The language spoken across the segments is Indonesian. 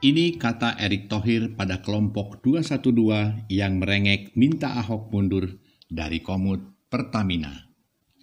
Ini kata Erick Thohir pada kelompok 212 yang merengek minta Ahok mundur dari komut Pertamina.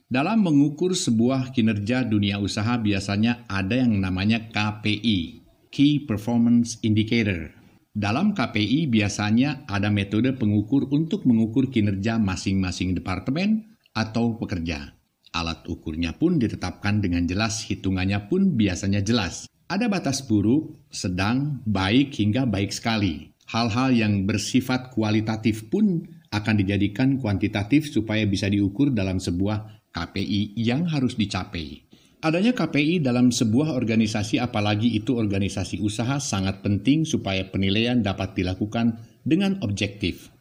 Dalam mengukur sebuah kinerja dunia usaha biasanya ada yang namanya KPI, Key Performance Indicator. Dalam KPI biasanya ada metode pengukur untuk mengukur kinerja masing-masing departemen atau pekerja. Alat ukurnya pun ditetapkan dengan jelas, hitungannya pun biasanya jelas. Ada batas buruk, sedang, baik hingga baik sekali. Hal-hal yang bersifat kualitatif pun akan dijadikan kuantitatif supaya bisa diukur dalam sebuah KPI yang harus dicapai. Adanya KPI dalam sebuah organisasi apalagi itu organisasi usaha sangat penting supaya penilaian dapat dilakukan dengan objektif,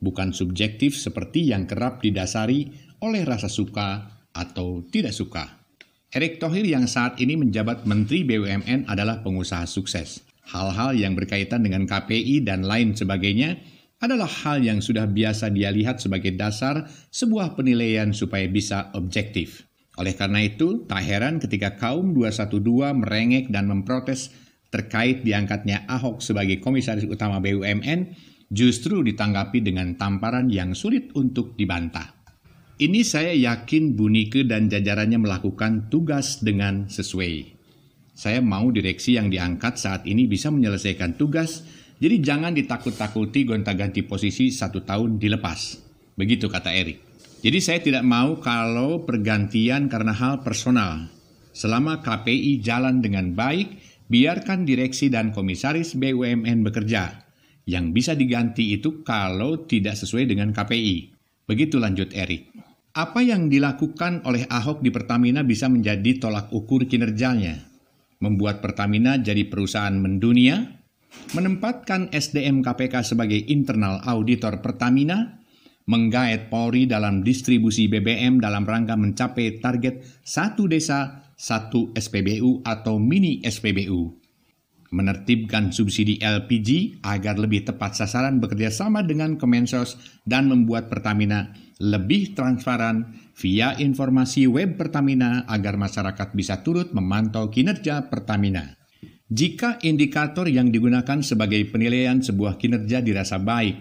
bukan subjektif seperti yang kerap didasari oleh rasa suka atau tidak suka. Erick Thohir yang saat ini menjabat Menteri BUMN adalah pengusaha sukses. Hal-hal yang berkaitan dengan KPI dan lain sebagainya adalah hal yang sudah biasa dia lihat sebagai dasar sebuah penilaian supaya bisa objektif. Oleh karena itu, tak heran ketika kaum 212 merengek dan memprotes terkait diangkatnya Ahok sebagai komisaris utama BUMN justru ditanggapi dengan tamparan yang sulit untuk dibantah. Ini saya yakin Bu Nike dan jajarannya melakukan tugas dengan sesuai. Saya mau direksi yang diangkat saat ini bisa menyelesaikan tugas, jadi jangan ditakut-takuti gonta-ganti posisi satu tahun dilepas. Begitu kata Erik. Jadi saya tidak mau kalau pergantian karena hal personal. Selama KPI jalan dengan baik, biarkan direksi dan komisaris BUMN bekerja. Yang bisa diganti itu kalau tidak sesuai dengan KPI. Begitu lanjut Erik. Apa yang dilakukan oleh Ahok di Pertamina bisa menjadi tolak ukur kinerjanya. Membuat Pertamina jadi perusahaan mendunia, menempatkan SDM KPK sebagai internal auditor Pertamina, menggait Polri dalam distribusi BBM dalam rangka mencapai target satu desa, satu SPBU atau mini SPBU, menertibkan subsidi LPG agar lebih tepat sasaran bekerja sama dengan Kemensos dan membuat Pertamina lebih transparan via informasi web Pertamina agar masyarakat bisa turut memantau kinerja Pertamina. Jika indikator yang digunakan sebagai penilaian sebuah kinerja dirasa baik,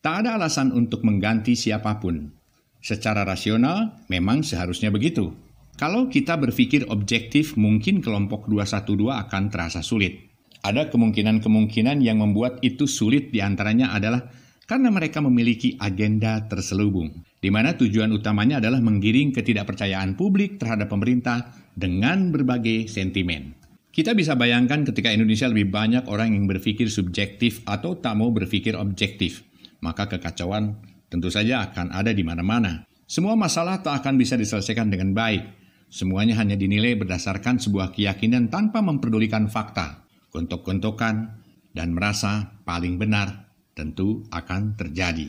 tak ada alasan untuk mengganti siapa pun. Secara rasional, memang seharusnya begitu. Kalau kita berpikir objektif, mungkin kelompok 212 akan terasa sulit. Ada kemungkinan-kemungkinan yang membuat itu sulit di antaranya adalah karena mereka memiliki agenda terselubung, di mana tujuan utamanya adalah menggiring ketidakpercayaan publik terhadap pemerintah dengan berbagai sentimen. Kita bisa bayangkan ketika Indonesia lebih banyak orang yang berpikir subjektif atau tak mau berpikir objektif, maka kekacauan tentu saja akan ada di mana-mana. Semua masalah tak akan bisa diselesaikan dengan baik. Semuanya hanya dinilai berdasarkan sebuah keyakinan tanpa memperdulikan fakta gontok-gontokan, dan merasa paling benar tentu akan terjadi.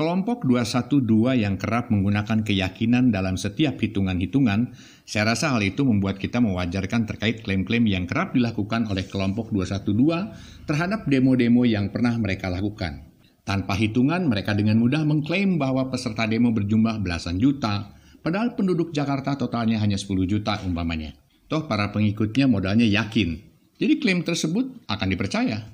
Kelompok 212 yang kerap menggunakan keyakinan dalam setiap hitungan-hitungan, saya rasa hal itu membuat kita mewajarkan terkait klaim-klaim yang kerap dilakukan oleh kelompok 212 terhadap demo-demo yang pernah mereka lakukan. Tanpa hitungan, mereka dengan mudah mengklaim bahwa peserta demo berjumlah belasan juta, padahal penduduk Jakarta totalnya hanya 10 juta umpamanya. Toh para pengikutnya modalnya yakin jadi klaim tersebut akan dipercaya.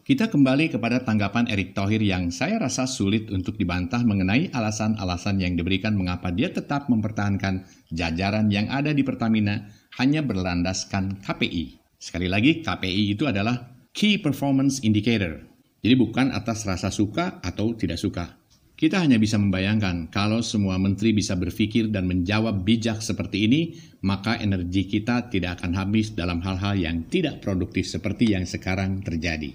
Kita kembali kepada tanggapan Erick Thohir yang saya rasa sulit untuk dibantah mengenai alasan-alasan yang diberikan mengapa dia tetap mempertahankan jajaran yang ada di Pertamina hanya berlandaskan KPI. Sekali lagi, KPI itu adalah Key Performance Indicator. Jadi bukan atas rasa suka atau tidak suka. Kita hanya bisa membayangkan kalau semua menteri bisa berpikir dan menjawab bijak seperti ini, maka energi kita tidak akan habis dalam hal-hal yang tidak produktif seperti yang sekarang terjadi.